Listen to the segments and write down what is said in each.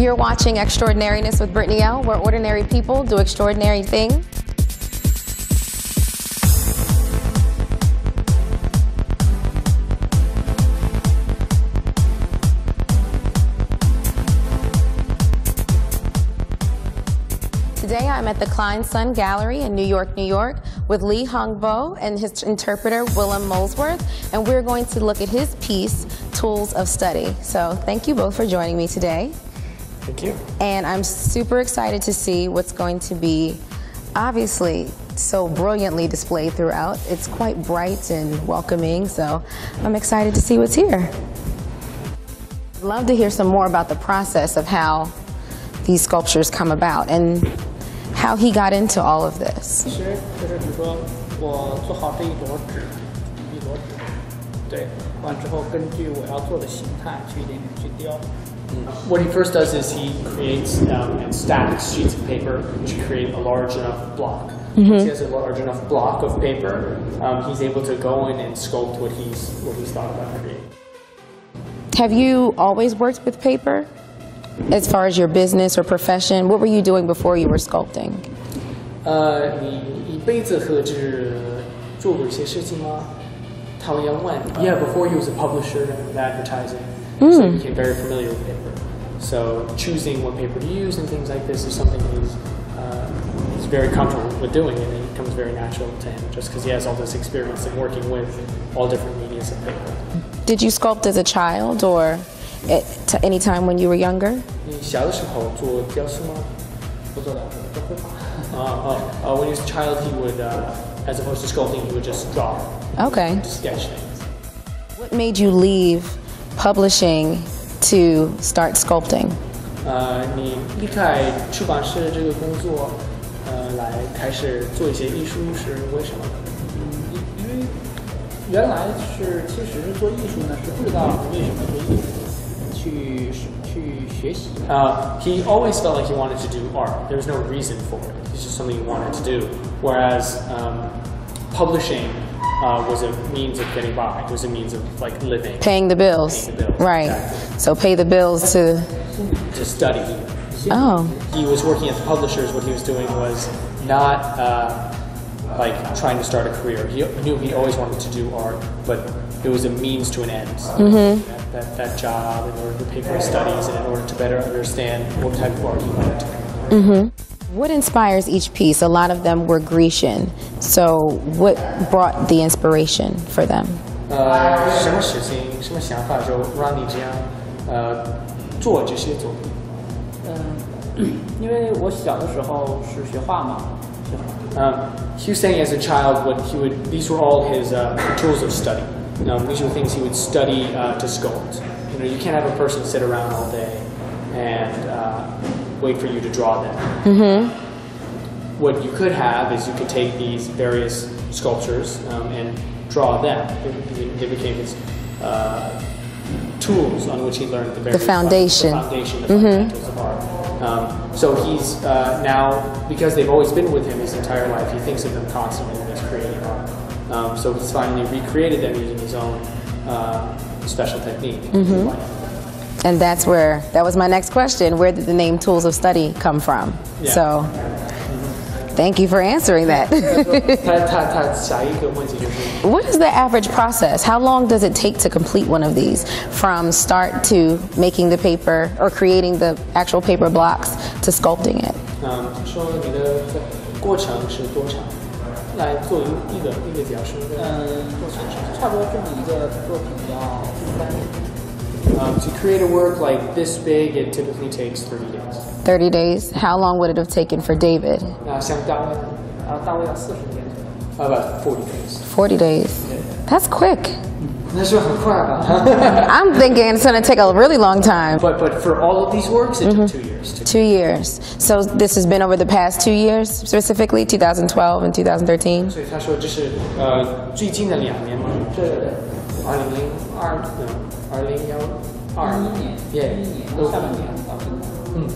You're watching Extraordinariness with Brittany L, where ordinary people do extraordinary things. Today I'm at the Klein Sun Gallery in New York, New York with Li Hongbo and his interpreter Willem Molesworth, and we're going to look at his piece, Tools of Study. So thank you both for joining me today. Thank you. And I'm super excited to see what's going to be obviously so brilliantly displayed throughout. It's quite bright and welcoming, so I'm excited to see what's here. I'd love to hear some more about the process of how these sculptures come about and how he got into all of this. 其实就是比如说我做好这一摞纸，一摞纸，对， 完之后根据我要做的形态去一点点去雕。 What he first does is he creates um, and stacks sheets of paper to create a large enough block. Once he has a large enough block of paper, um, he's able to go in and sculpt what he's what he's thought about creating. Have you always worked with paper? As far as your business or profession, what were you doing before you were sculpting? 呃，你一辈子和就是做过一些事情吗？他 会要问。Yeah, before he was a publisher of advertising, so he became very familiar with paper. So choosing what paper to use and things like this is something he's uh, he's very comfortable with doing, and it becomes very natural to him just because he has all this experience in working with all different medias of paper. Did you sculpt as a child or at t- any time when you were younger? 你小的时候做雕塑吗？不做的都会画。 Uh, uh, uh, when he was a child, he would, uh, as opposed to sculpting, he would just draw, Okay. sketch things. What made you leave publishing to start sculpting? 呃，你离开出版社这个工作，呃，来开始做一些艺术是为什么？因为原来是其实做艺术呢是不知道为什么做艺术，去去学习。 Uh, he always felt like he wanted to do art. There was no reason for it. It's just something he wanted to do. Whereas um, publishing uh, was a means of getting by. It was a means of like living, Paying the bills. Paying the bills, Right. exactly. So pay the bills to. to study. Oh. He was working at the publishers. What he was doing was not uh, like trying to start a career. He knew he always wanted to do art, but it was a means to an end. Mm-hmm. That, that, that job in order to pay for his studies and in order to better understand what type of art he wanted to create. What inspires each piece? A lot of them were Grecian. So, what brought the inspiration for them? 呃，什么事情、什么想法就让你这样呃做这些作品？嗯，因为我小的时候是学画嘛，学画。 Um, he was saying as a child, what he would these were all his uh, tools of study. Um, these were things he would study uh, to sculpt. You know, you can't have a person sit around all day and uh, wait for you to draw them. What you could have is you could take these various sculptures um, and draw them. They, became his uh, tools on which he learned the various foundation. the foundation, the fundamentals of art. Um, so he's uh, now, because they've always been with him his entire life, he thinks of them constantly when he's creating art. Um, so he's finally recreated them using his own uh, special technique. And that's where, that was my next question. Where did the name Tools of Study come from? Yeah. So, thank you for answering that. 他他他下一个问题就是。 what is the average process? How long does it take to complete one of these from start to making the paper or creating the actual paper blocks to sculpting it? 嗯，说你的过程是多长？来做一一个一个描述。嗯，差不多这么一个作品要三年。 Um, to create a work like this big, it typically takes 30 days. 30 days. How long would it have taken for David? 那像大卫呢？然后大卫要四十天左右。 About 40 days. 40 days. That's quick. 那是很快吧 I'm thinking it's going to take a really long time. But but for all of these works, it took two years. To, Two years. So this has been over the past two years, specifically 2012 and 2013. 所以他说这是呃最近的两年嘛，对对对，二零零二二零幺 二一年， Yeah. 一年下半年到现在。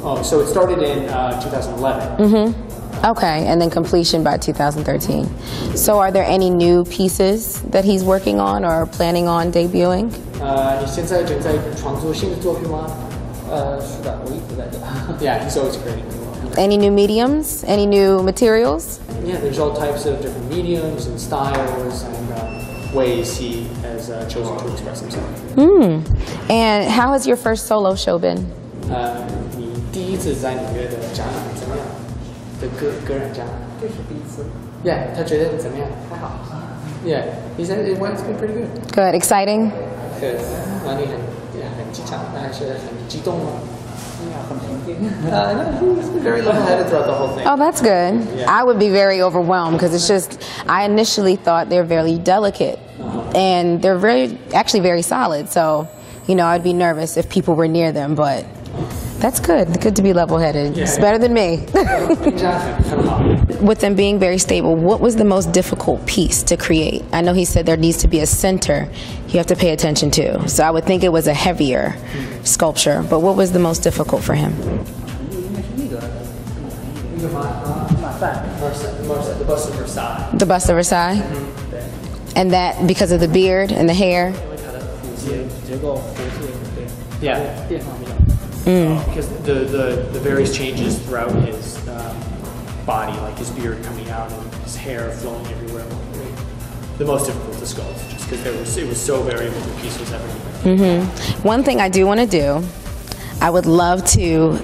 Oh, so it started in uh, 2011. Okay, and then completion by 2013. So are there any new pieces that he's working on or planning on debuting? 呃，你现在正在创作新的作品吗？ 呃，是的，我一直在这。 Yeah, he's always creating new art. Any new mediums? Any new materials? Yeah, there's all types of different mediums and styles and uh, ways he has uh, chosen to express himself. And how has your first solo show been? 呃，你第一次在纽约的展览怎么样？的个个人展览这是第一次， ？Yeah，他觉得怎么样还好。 ？Yeah, he said it went been pretty good. Good, exciting. Good. 那你很也很激场，那还是很激动吗？哎呀，很平静。 Uh, no, he's been very level-headed throughout the whole thing. Oh, that's good. Yeah. I would be very overwhelmed because it's just, I initially thought they're very delicate and they're very actually very solid. So, you know, I'd be nervous if people were near them, but that's good. Good to be level-headed. Yeah, it's yeah. better than me. With them being very stable, what was the most difficult piece to create? I know he said there needs to be a center you have to pay attention to. So I would think it was a heavier sculpture, but what was the most difficult for him? The bust of Versailles. The bust of Versailles. Mm -hmm and that because of the beard and the hair. Yeah. Mm. Because the, the, the various changes throughout his um, body, like his beard coming out and his hair flowing everywhere. The most difficult to sculpt, just because it was so variable, the piece was everywhere. Mm-hmm. One thing I do want to do, I would love to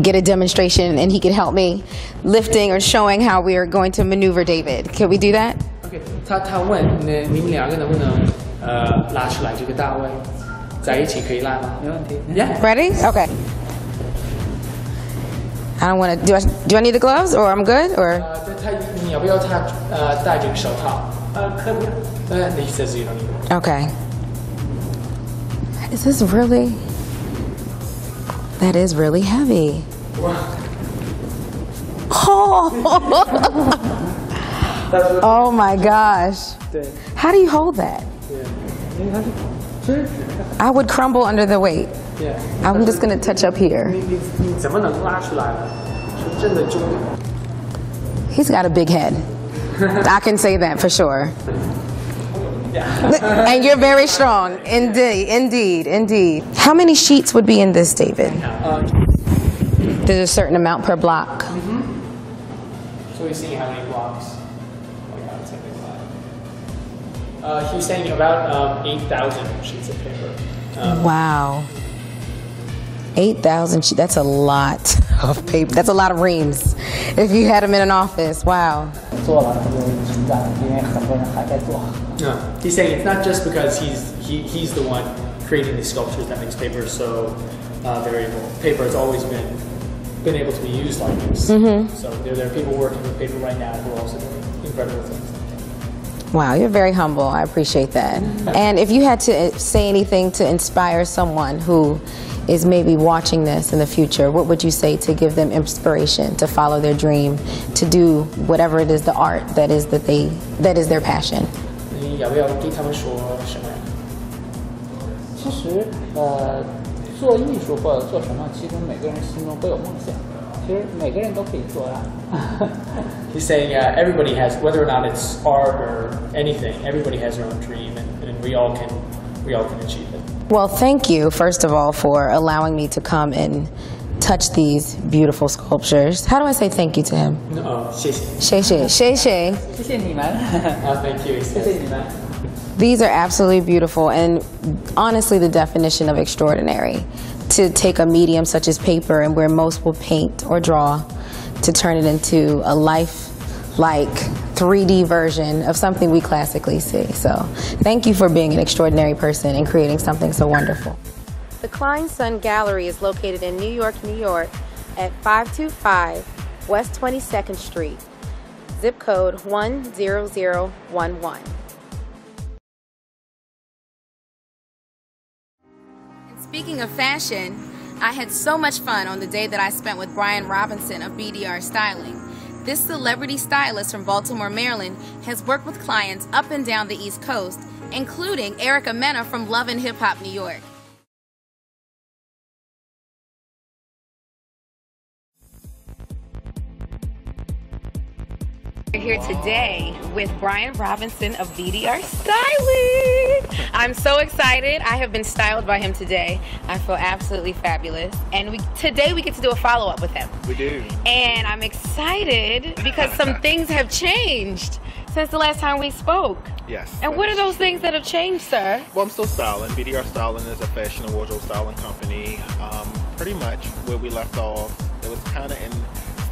get a demonstration and he could help me lifting or showing how we are going to maneuver David. Can we do that? OK，他他问那你们两个能不能呃拉出来这个大卫，在一起可以拉吗没问题。 ？Yeah. Ready? Okay. I don't want to. Do I do I need the gloves or I'm good or? 呃，对他你要不要他呃戴这个手套？呃，可以。呃，he says you don't need it. Okay. Is this really? That is really heavy. Oh. oh my gosh. How do you hold that? I would crumble under the weight. I'm just gonna touch up here. He's got a big head. I can say that for sure. and you're very strong. Indeed, indeed, indeed. How many sheets would be in this, David? Uh, There's a certain amount per block. Mm -hmm. So we see how many blocks. Uh, he was saying about um, 8,000 sheets of paper. Um, wow. 8,000 sheets, that's a lot of paper. That's a lot of reams if you had them in an office. Wow. No, he's saying it's not just because he's, he, he's the one creating these sculptures that makes paper so uh, variable. Paper has always been been able to be used like this. Mm -hmm. So there, there are people working with paper right now who are also doing incredible things. Wow, you're very humble. I appreciate that. And if you had to say anything to inspire someone who is maybe watching this in the future, what would you say to give them inspiration to follow their dream, to do whatever it is the art that is that they that is their passion? 你要不要对他们说什么呀？其实，呃，做艺术或者做什么，其实每个人心中都有梦想。 He's saying uh, everybody has, whether or not it's art or anything, everybody has their own dream, and, and we all can we all can achieve it. Well, thank you first of all for allowing me to come and touch these beautiful sculptures. How do I say thank you to him? No, oh, thank you. These are absolutely beautiful and honestly the definition of extraordinary. To take a medium such as paper and where most will paint or draw, to turn it into a life like 3D version of something we classically see. So, thank you for being an extraordinary person and creating something so wonderful. The Klein Sun Gallery is located in New York, New York at 525 West 22nd Street, zip code 10011. Speaking of fashion, I had so much fun on the day that I spent with Brian Robinson of BDR Styling. This celebrity stylist from Baltimore, Maryland, has worked with clients up and down the East Coast, including Erica Mena from Love and Hip Hop New York. We're here today with Brian Robinson of BDR Styling. I'm so excited. I have been styled by him today. I feel absolutely fabulous. And we today we get to do a follow up with him. We do. And I'm excited because some things have changed since the last time we spoke. Yes. And what are those things that have changed, sir? Well, I'm still styling. BDR Styling is a fashion and wardrobe styling company. Um, pretty much where we left off, it was kind of in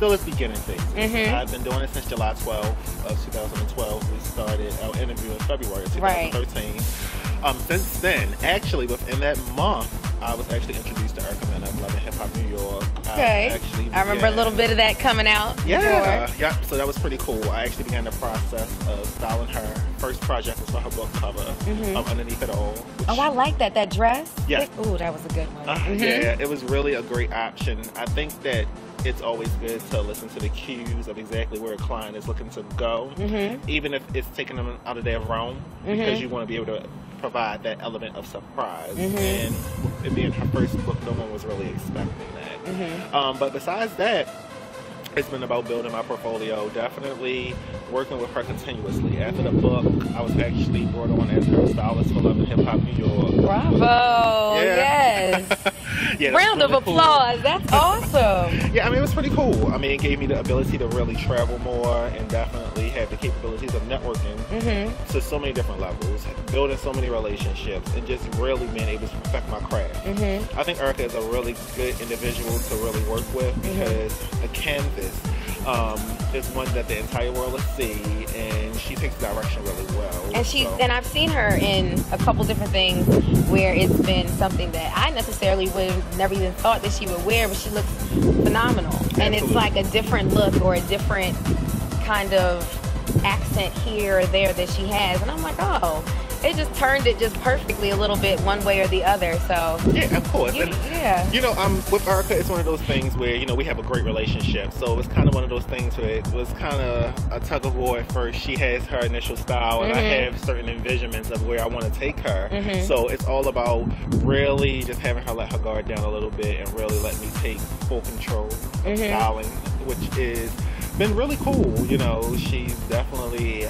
still its beginning phases. Mhm. I've been doing it since July 12th of 2012. We started our interview in February of Right. 2013. Um, since then, actually, within that month, I was actually introduced to Erica Mena of Love and Hip Hop New York. Okay. actually I remember a little bit of that coming out. Yeah, before. yeah. So that was pretty cool. I actually began the process of styling her. First project was for her book cover. mm-hmm. Um, underneath it all. Oh, I like that. That dress. Yeah. Ooh, that was a good one. Uh, Mhm. Yeah, it was really a great option. I think that it's always good to listen to the cues of exactly where a client is looking to go, Mhm. even if it's taking them out of their realm, Mhm. because you want to be able to provide that element of surprise. Mhm. And it being her first book, no one was really expecting that. Mhm. Um, but besides that, it's been about building my portfolio. Definitely working with her continuously. After the book, I was actually brought on as her stylist for Love and Hip Hop New York. Bravo. Yeah. Yes. Yeah, Round of really cool. applause. That's awesome. Yeah, I mean, it was pretty cool. I mean, it gave me the ability to really travel more and definitely have the capabilities of networking hmm to so many different levels, building so many relationships, and just really being able to perfect my craft. hmm I think Erica is a really good individual to really work with Mm-hmm. because the canvas um, is one that the entire world will see, and she takes direction really well. And she's So- and I've seen her in a couple different things where it's been something that I necessarily would have never even thought that she would wear, but she looks phenomenal. And it's like a different look or a different kind of accent here or there that she has. And I'm like, oh, it just turned it just perfectly a little bit one way or the other. So yeah, of course. you, And, yeah. You know, um, with Erica, it's one of those things where you know we have a great relationship. So it's kind of one of those things where it was kind of a tug of war at first. She has her initial style, and I Mhm. have certain envisionments of where I want to take her. Mhm. So it's all about really just having her let her guard down a little bit and really let me take full control of Mhm. styling, which is been really cool. You know, she's definitely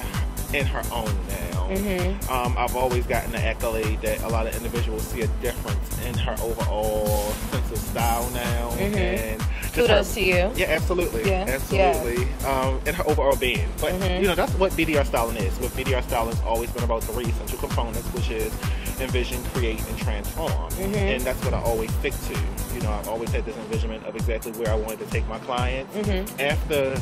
in her own now. Mhm. Um, I've always gotten the accolade that a lot of individuals see a difference in her overall sense of style now. Mhm. And Kudos her- to you. Yeah, absolutely. Yeah, Absolutely. Um, and her overall being. But, Mhm. you know, that's what BDR styling is. What BDR styling has always been about three essential components, which is envision, create, and transform. Mhm. And that's what I always stick to. You know, I've always had this envisionment of exactly where I wanted to take my clients. Mhm. After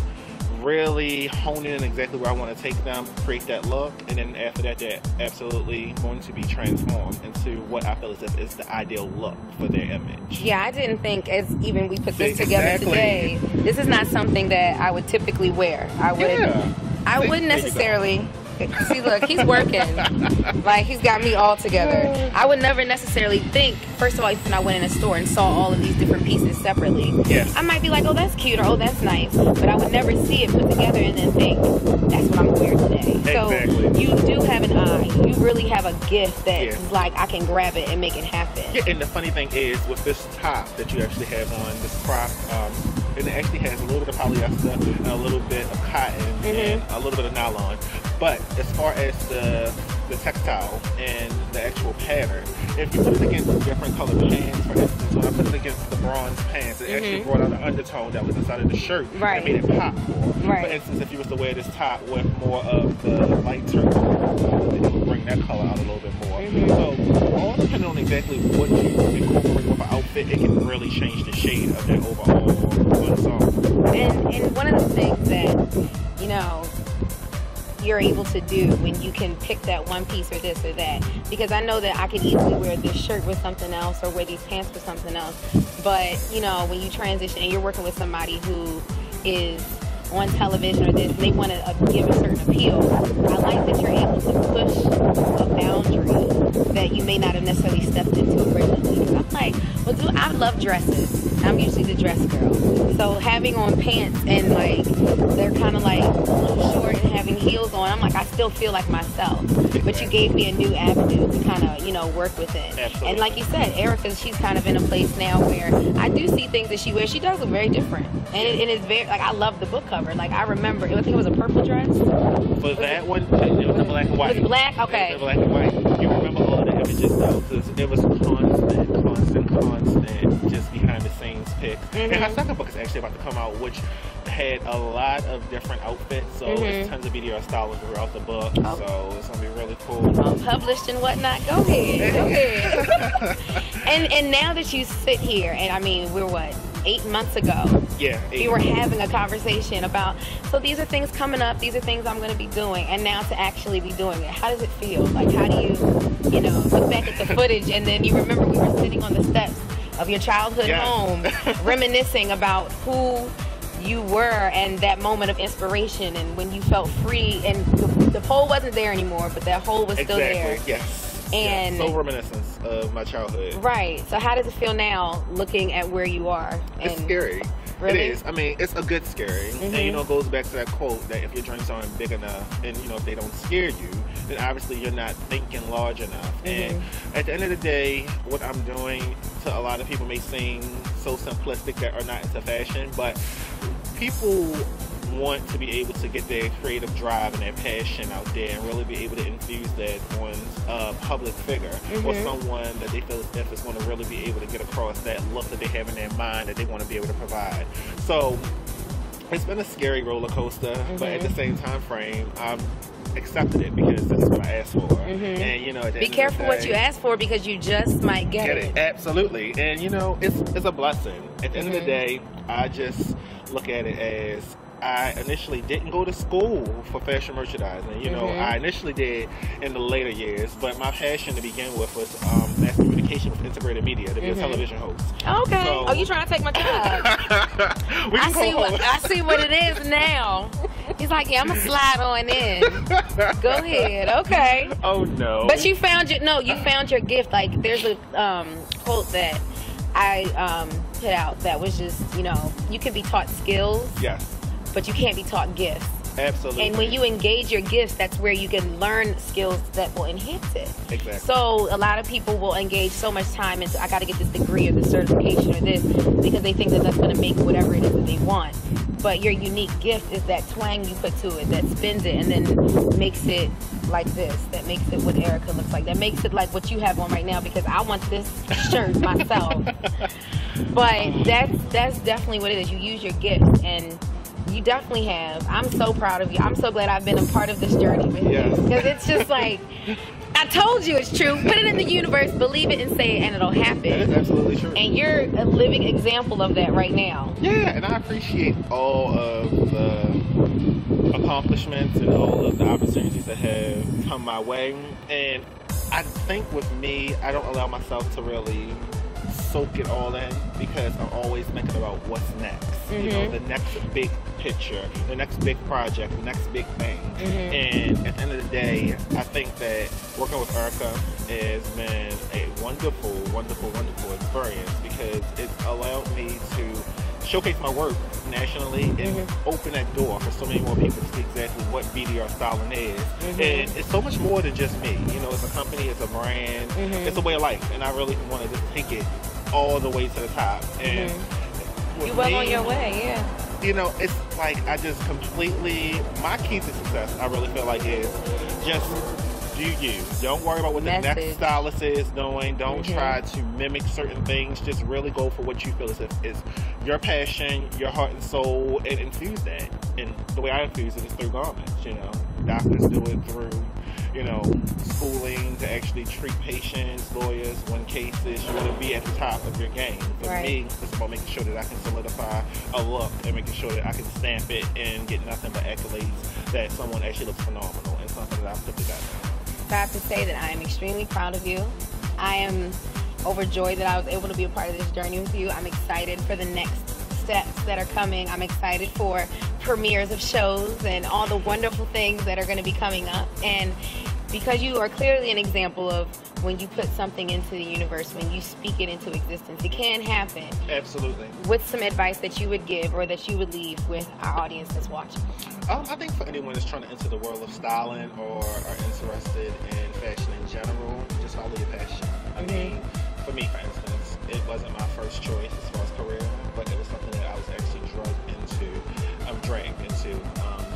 really honing in exactly where I want to take them, create that look, and then after that, they're absolutely going to be transformed into what I feel as if is the ideal look for their image. Yeah, I didn't think as even we put this See, together today. This is not something that I would typically wear. I would, yeah. I wouldn't there you go. necessarily see look, he's working. like he's got me all together. I would never necessarily think, first of all, if I went in a store and saw all of these different pieces separately. Yes. I might be like, oh that's cute or oh that's nice. But I would never see it put together and then think, that's what I'm gonna wear today. Exactly. So you do have an eye. You really have a gift that Yeah. like I can grab it and make it happen. Yeah, and the funny thing is, with this top that you actually have on, this crop, um, and it actually has a little bit of polyester and a little bit of cotton and a little bit of nylon. But as far as the the textile and the actual pattern, if you put it against different colored pants, for instance, when I put it against the bronze pants, it actually Mhm. brought out an undertone that was inside of the shirt Right. and made it pop more. Right. For instance, if you was to wear this top with more of the light turquoise, it would bring that color out a little bit more. Mhm. So all depending on exactly what you incorporate with an outfit, it can really change the shade of that overall ensemble. And, and one of the things that, you know, you're able to do when you can pick that one piece or this or that. Because I know that I could easily wear this shirt with something else or wear these pants with something else. But, you know, when you transition and you're working with somebody who is on television or this, they want to uh, give a certain appeal. I like that you're able to push a boundary that you may not have necessarily stepped into originally. Like, well, do I love dresses? I'm usually the dress girl. So having on pants and like they're kind of like a little short and having heels on, I'm like, I still feel like myself. But you gave me a new avenue to kind of, you know, work within. Absolutely. And like you said, Erica, she's kind of in a place now where I do see things that she wears. She does look very different, and it, it is very like I love the book cover. Like I remember, I think it was a purple dress. For that one, it was a black and white. It was black? Okay. It was black and white. You remember all the images though, because it was constant, constant, constant, just behind the scenes pics. And her second book is actually about to come out, which had a lot of different outfits. So Mhm. it's tons of video styling throughout the book. Oh. So it's gonna be really cool. um, published and whatnot. Go ahead, go ahead. and and now that you sit here, and I mean, we're what eight months ago. Yeah. We were having a conversation about. So these are things coming up. These are things I'm going to be doing, and now to actually be doing it. How does it feel? Like, how do you, you know, look back at the footage, and then you remember we were sitting on the steps of your childhood Yes. home, reminiscing about who you were and that moment of inspiration and when you felt free and the, the pole wasn't there anymore but that hole was still Exactly. there Yes. And- yes. so reminiscence of my childhood. right so how does it feel now looking at where you are It's scary. Really? It is. I mean, it's a good scary. And Mhm. you know, it goes back to that quote that if your dreams aren't big enough and you know if they don't scare you, then obviously you're not thinking large enough. And Mm-hmm. at the end of the day, what I'm doing to a lot of people may seem so simplistic that are not into fashion, but people want to be able to get their creative drive and their passion out there and really be able to infuse that on a public figure or Mhm. someone that they feel as if is going to really be able to get across that look that they have in their mind that they want to be able to provide. So it's been a scary roller coaster, but at the Mhm. same time frame, I've accepted it because this is what I asked for. Mhm. And you know, be end of the careful what you ask for because you just might get, get it, it. Absolutely. And you know, it's it's a blessing. At the end of the day, I just look at it as I initially didn't go to school for fashion merchandising. You know, Mhm. I initially did in the later years, but my passion to begin with was um, mass communication with integrated media, to be Mhm. a television host. okay So- oh you trying to take my job we I see what I see what it is now. He's like, yeah, I'm gonna slide on in. Go ahead, okay. Oh no. But you found your no, you found your gift. Like there's a um, quote that I um, put out that was just you know you can be taught skills, Yes. But you can't be taught gifts. Absolutely. And when you engage your gifts, that's where you can learn skills that will enhance it. Exactly. So a lot of people will engage so much time into I got to get this degree or this certification or this because they think that that's going to make whatever it is that they want. But your unique gift is that twang you put to it that spins it and then makes it like this. That makes it what Erica looks like. That makes it like what you have on right now because I want this shirt myself. But that's that's definitely what it is. You use your gifts and you definitely have. I'm so proud of you. I'm so glad I've been a part of this journey with you because it's just like I told you it's true. Put it in the universe, believe it, and say it, and it'll happen. that is absolutely true. And you're a living example of that right now. Yeah, and I appreciate all of the accomplishments and all of the opportunities that have come my way. And I think with me, I don't allow myself to really soak it all in because I'm always thinking about what's next. You know, Mhm. the next big picture, the next big project, the next big thing. Mhm. And at the end of the day, I think that working with Erica has been a wonderful, wonderful, wonderful experience because it's allowed me to showcase my work nationally and Mhm. open that door for so many more people to see exactly what BDR styling is. Mhm. And it's so much more than just me. You know, it's a company, it's a brand, Mhm. it's a way of life. And I really want to just take it all the way to the top. And with You well me- on your way, yeah. you know, it's like I just completely my key to success. I really feel like is just do you. Don't worry about what the next stylist is doing. Don't Mhm. try to mimic certain things. Just really go for what you feel is is your passion, your heart and soul, and infuse that. And the way I infuse it is through garments. You know, doctors do it through. You know, schooling to actually treat patients, lawyers, win cases. You want to be at the top of your game. For Right. me, it's about making sure that I can solidify a look and making sure that I can stamp it and get nothing but accolades that someone actually looks phenomenal and something that I've put together. I have to say that I am extremely proud of you. I am overjoyed that I was able to be a part of this journey with you. I'm excited for the next steps that are coming. I'm excited for premieres of shows and all the wonderful things that are going to be coming up. And because you are clearly an example of when you put something into the universe, when you speak it into existence. It can happen. Absolutely. What's some advice that you would give or that you would leave with our audience that's watching? Um, I think for anyone that's trying to enter the world of styling or are interested in fashion in general, just follow your passion. I mean, for me, for instance, it wasn't my first choice as far as career, but it was something that I was actually drugged into, um, dragged into,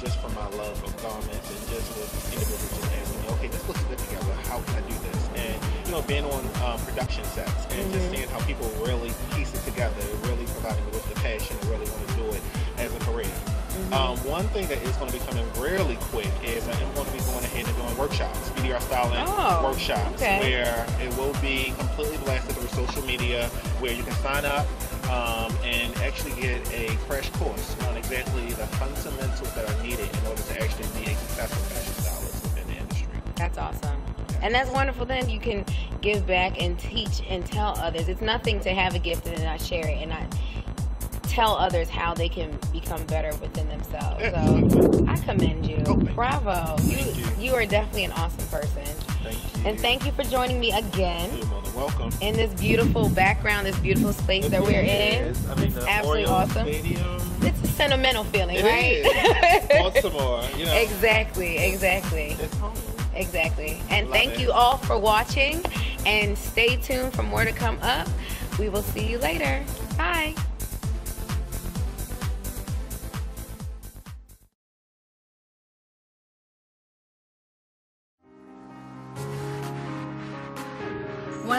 just from my love of garments and just with individuals just asking me, okay, this looks good together. How can I do this? And you know, being on um, production sets and just seeing how people really piece it together, really providing me with the passion and really want to do it as a career. Um, one thing that is going to be coming really quick is I am going to be going ahead and doing workshops, BDR styling Oh, workshops, okay. where it will be completely blasted through social media, where you can sign up um, and actually get a crash course on exactly the fundamentals that are needed in order to actually be a successful fashion stylist within the industry. That's awesome. And that's wonderful. Then you can give back and teach and tell others. It's nothing to have a gift and not share it and not tell others how they can become better within themselves. So I commend you. Oh, you. Bravo. You. you are definitely an awesome person. Thank you. And thank you for joining me again You're more than welcome. in this beautiful background, this beautiful space that we're in. I mean, It's absolutely awesome. Stadium. It's a sentimental feeling, It right? Baltimore, you know. exactly, exactly. It's home. Exactly. And Love thank it. you all for watching and stay tuned for more to come up. We will see you later. Bye.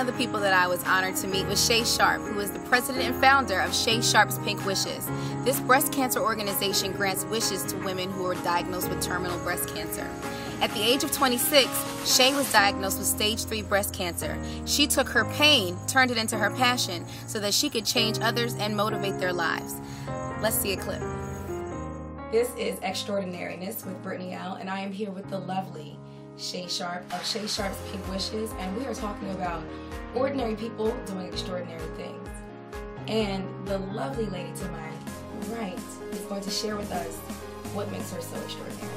Of the people that I was honored to meet was Shay Sharp, who is the president and founder of Shay Sharp's Pink Wishes. This breast cancer organization grants wishes to women who are diagnosed with terminal breast cancer. At the age of 26, Shay was diagnosed with stage 3 breast cancer. She took her pain, turned it into her passion, so that she could change others and motivate their lives. Let's see a clip. This is Extraordinariness with Brittany L, and I am here with the lovely Shay Sharp of Shay Sharp's Pink Wishes, and we are talking about ordinary people doing extraordinary things. And the lovely lady to my right is going to share with us what makes her so extraordinary.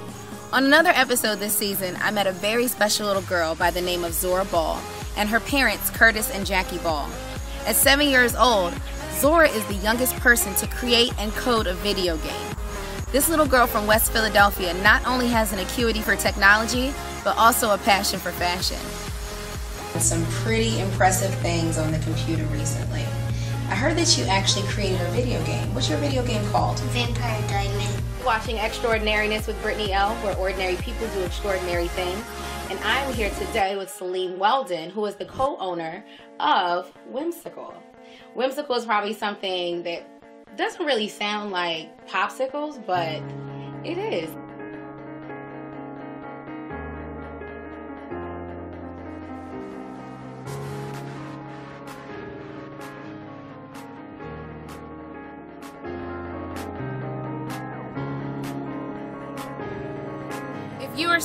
On another episode this season, I met a very special little girl by the name of Zora Ball and her parents, Curtis and Jackie Ball. At seven years old, Zora is the youngest person to create and code a video game. This little girl from West Philadelphia not only has an acuity for technology, but also a passion for fashion. Some pretty impressive things on the computer recently. I heard that you actually created a video game. What's your video game called? Vampire Diamond. Watching Extraordinariness with Brittany L, where ordinary people do extraordinary things. And I'm here today with Celine Weldon, who is the co owner of Whimsical. Whimsical is probably something that doesn't really sound like popsicles, but it is.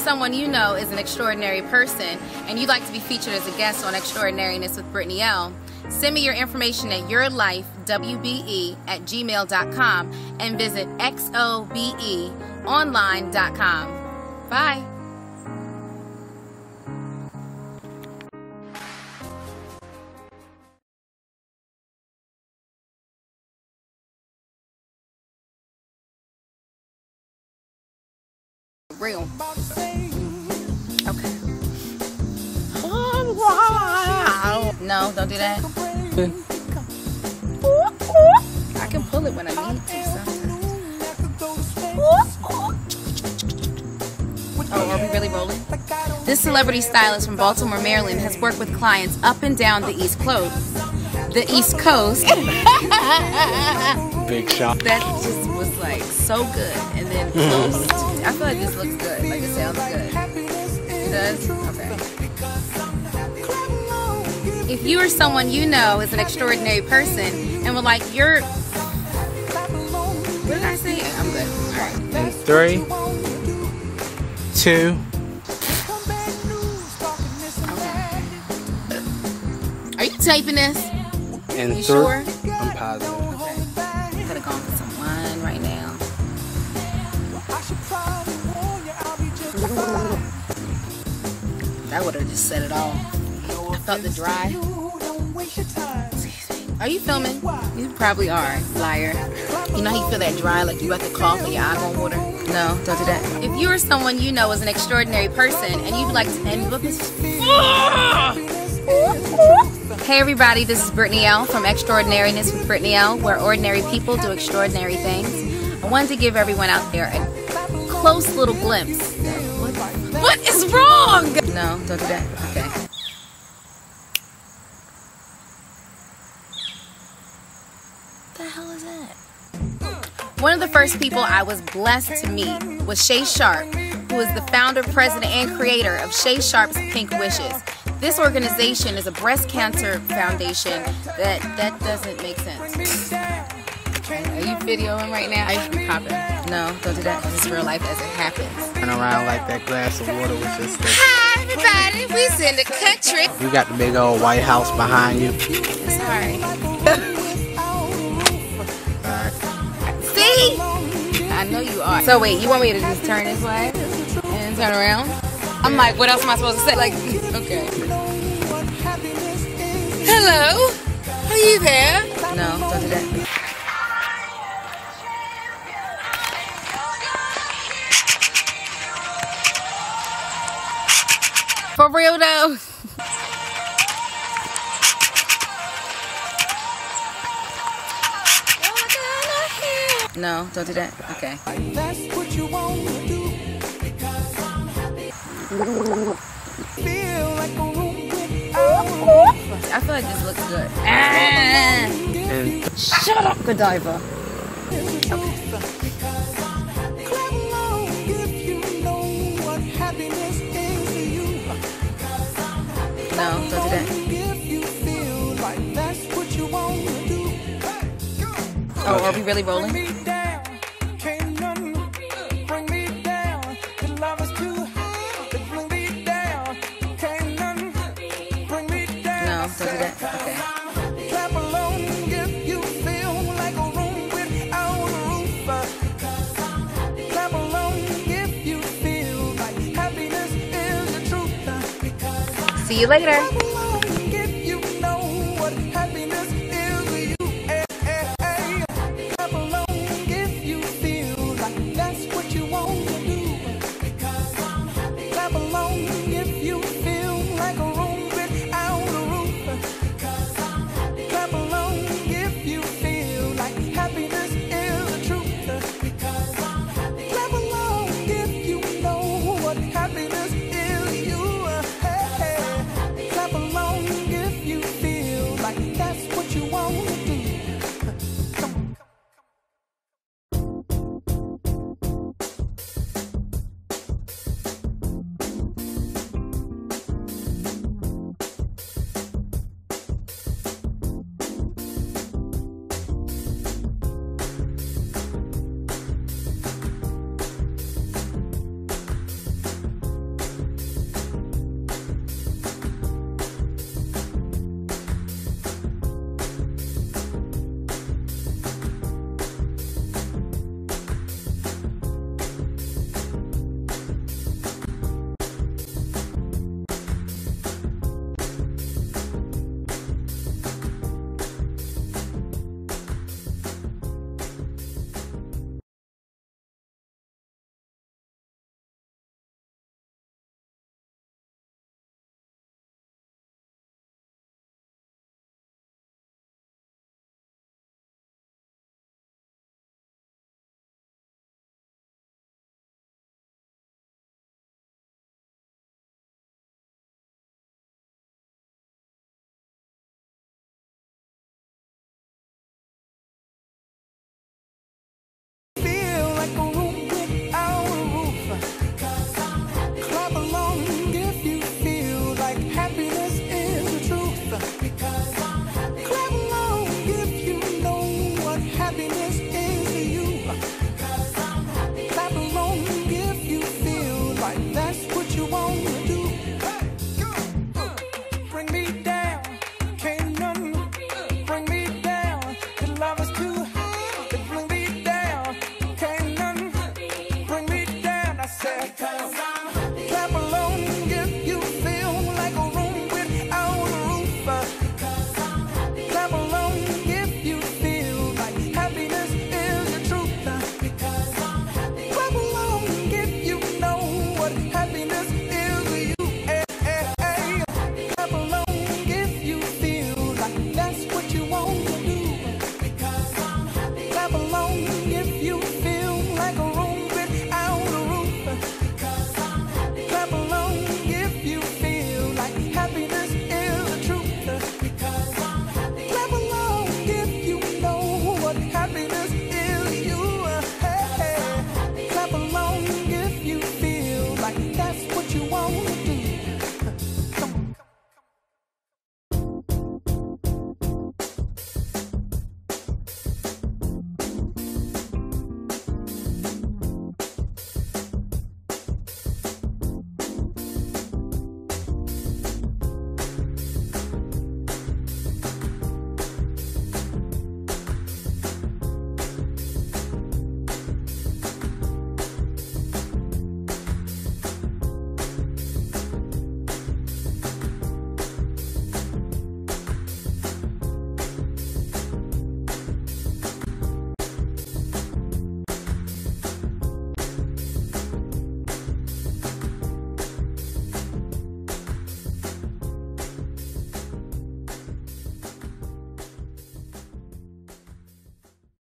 Someone you know is an extraordinary person and you'd like to be featured as a guest on Extraordinariness with Brittany L, send me your information at yourlifewbe at gmail.com and visit xobeonline.com. Bye. Real. Okay. No, don't do that. I can pull it when I need to sometimes. Oh, are we really rolling? This celebrity stylist from Baltimore, Maryland has worked with clients up and down the East Coast. The East Coast. Big shot. that just was like so good. And then mm-hmm. close. I feel like this looks good. Like it sounds good. It does? Okay. If you or someone you know is an extraordinary person and would like your. What did I say? I'm good. All right. Three, two, Are you taping this? and You sure? I'm positive. Okay. That would have just said it all. felt the dry. Are you filming? You probably are, liar. You know how you feel that dry, like you about to cough and your eye going water? No, don't do that. If you are someone you know is an extraordinary person and you'd like to end book this. Hey everybody, this is Brittany L from Extraordinariness with Brittany L, where ordinary people do extraordinary things. I wanted to give everyone out there a close little glimpse. What, is wrong? No, don't do that. Okay. What the hell is that? One of the first people I was blessed to meet was Shay Sharp, who is the founder, president, and creator of Shay Sharp's Pink Wishes. This organization is a breast cancer foundation that that doesn't make sense. Are you videoing right now? I should be popping. No, don't do that. This is real life as it happens. Turn around like that glass of water was just there. Hi, everybody. We's in the country. You got the big old White House behind you. Sorry. See? I know you are. So wait, you want me to just turn this way and turn around? I'm like, what else am I supposed to say? Like, okay. Hello? Are you there? No, don't do that. For real though. No, don't do that. Okay. That's what you want to do. Feel like a room I feel like this looks good. Ah! Shut up, Godiva. Clap No, don't do that. If you feel like that's what you want to do. Oh, are we really rolling? See you later.